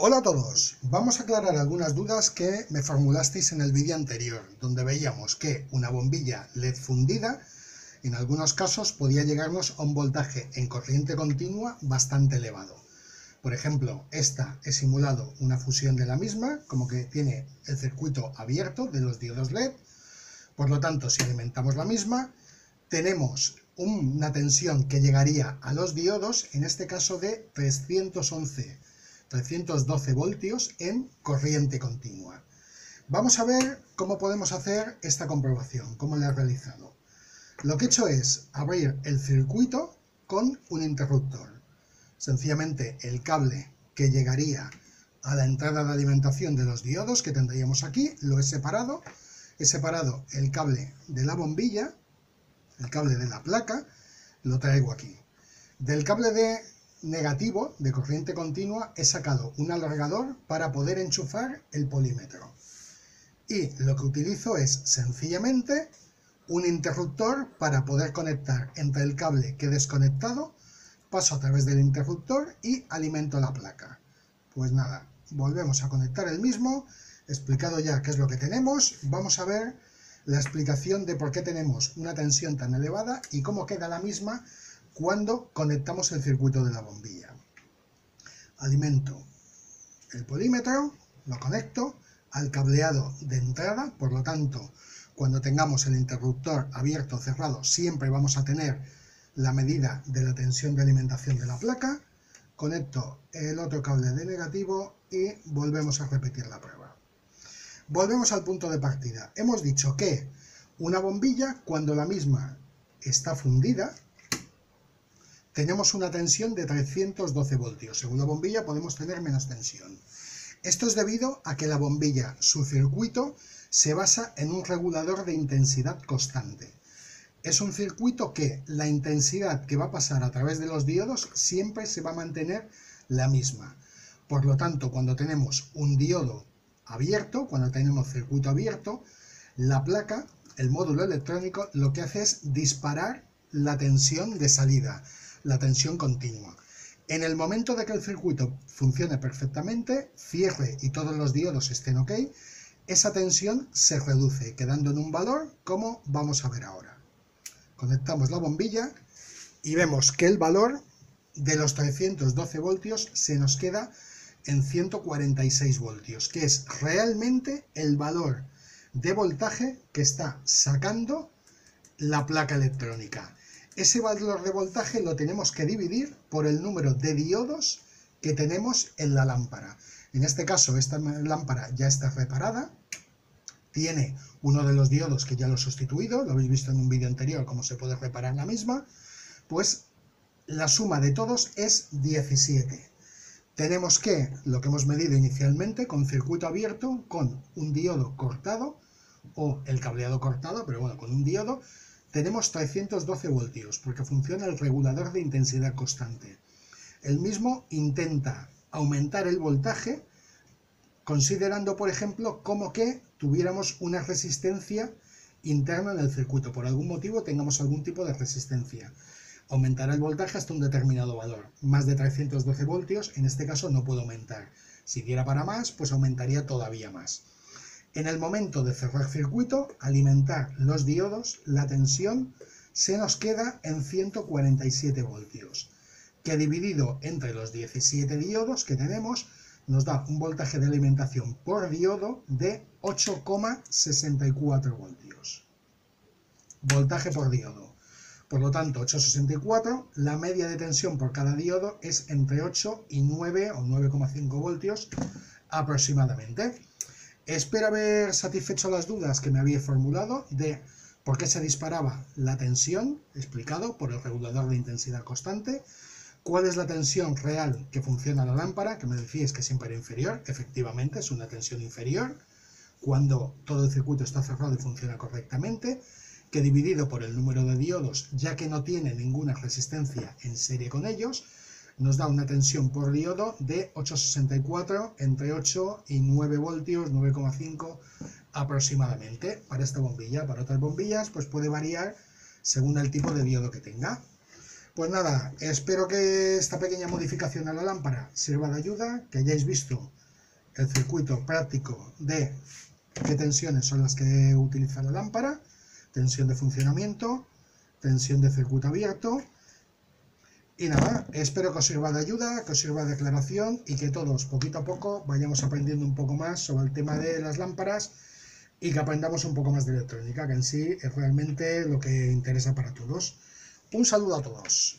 Hola a todos, vamos a aclarar algunas dudas que me formulasteis en el vídeo anterior, donde veíamos que una bombilla LED fundida en algunos casos podía llegarnos a un voltaje en corriente continua bastante elevado. Por ejemplo, esta he simulado una fusión de la misma, como que tiene el circuito abierto de los diodos LED, por lo tanto, si alimentamos la misma, tenemos una tensión que llegaría a los diodos, en este caso de 311 312 voltios en corriente continua. Vamos a ver cómo podemos hacer esta comprobación, cómo la he realizado. Lo que he hecho es abrir el circuito con un interruptor. Sencillamente el cable que llegaría a la entrada de alimentación de los diodos que tendríamos aquí, lo he separado. He separado el cable de la bombilla, el cable de la placa, lo traigo aquí. Del cable de negativo de corriente continua he sacado un alargador para poder enchufar el polímetro. Y lo que utilizo es sencillamente un interruptor para poder conectar entre el cable que he desconectado, paso a través del interruptor y alimento la placa. Pues nada, volvemos a conectar el mismo, explicado ya qué es lo que tenemos, vamos a ver la explicación de por qué tenemos una tensión tan elevada y cómo queda la misma cuando conectamos el circuito de la bombilla. Alimento el polímetro, lo conecto al cableado de entrada, por lo tanto, cuando tengamos el interruptor abierto o cerrado, siempre vamos a tener la medida de la tensión de alimentación de la placa, conecto el otro cable de negativo y volvemos a repetir la prueba. Volvemos al punto de partida. Hemos dicho que una bombilla, cuando la misma está fundida, tenemos una tensión de 312 voltios. Según la bombilla podemos tener menos tensión. Esto es debido a que la bombilla, su circuito, se basa en un regulador de intensidad constante. Es un circuito que la intensidad que va a pasar a través de los diodos siempre se va a mantener la misma. Por lo tanto, cuando tenemos un diodo abierto, cuando tenemos circuito abierto, la placa, el módulo electrónico, lo que hace es disparar la tensión de salida la tensión continua. En el momento de que el circuito funcione perfectamente, cierre y todos los diodos estén ok, esa tensión se reduce, quedando en un valor como vamos a ver ahora. Conectamos la bombilla y vemos que el valor de los 312 voltios se nos queda en 146 voltios, que es realmente el valor de voltaje que está sacando la placa electrónica. Ese valor de voltaje lo tenemos que dividir por el número de diodos que tenemos en la lámpara. En este caso, esta lámpara ya está reparada, tiene uno de los diodos que ya lo he sustituido, lo habéis visto en un vídeo anterior cómo se puede reparar la misma, pues la suma de todos es 17. Tenemos que, lo que hemos medido inicialmente, con circuito abierto, con un diodo cortado, o el cableado cortado, pero bueno, con un diodo, tenemos 312 voltios porque funciona el regulador de intensidad constante. El mismo intenta aumentar el voltaje considerando, por ejemplo, como que tuviéramos una resistencia interna en el circuito. Por algún motivo tengamos algún tipo de resistencia. Aumentará el voltaje hasta un determinado valor. Más de 312 voltios, en este caso no puedo aumentar. Si diera para más, pues aumentaría todavía más. En el momento de cerrar circuito, alimentar los diodos, la tensión se nos queda en 147 voltios, que dividido entre los 17 diodos que tenemos, nos da un voltaje de alimentación por diodo de 8,64 voltios. Voltaje por diodo. Por lo tanto, 8,64, la media de tensión por cada diodo es entre 8 y 9 o 9,5 voltios aproximadamente. Espero haber satisfecho las dudas que me había formulado de por qué se disparaba la tensión, explicado por el regulador de intensidad constante, cuál es la tensión real que funciona la lámpara, que me decís que siempre era inferior, efectivamente es una tensión inferior, cuando todo el circuito está cerrado y funciona correctamente, que dividido por el número de diodos, ya que no tiene ninguna resistencia en serie con ellos, nos da una tensión por diodo de 864 entre 8 y 9 voltios, 9,5 aproximadamente para esta bombilla. Para otras bombillas pues puede variar según el tipo de diodo que tenga. Pues nada, espero que esta pequeña modificación a la lámpara sirva de ayuda, que hayáis visto el circuito práctico de qué tensiones son las que utiliza la lámpara, tensión de funcionamiento, tensión de circuito abierto, y nada, espero que os sirva de ayuda, que os sirva de aclaración y que todos poquito a poco vayamos aprendiendo un poco más sobre el tema de las lámparas y que aprendamos un poco más de electrónica, que en sí es realmente lo que interesa para todos. Un saludo a todos.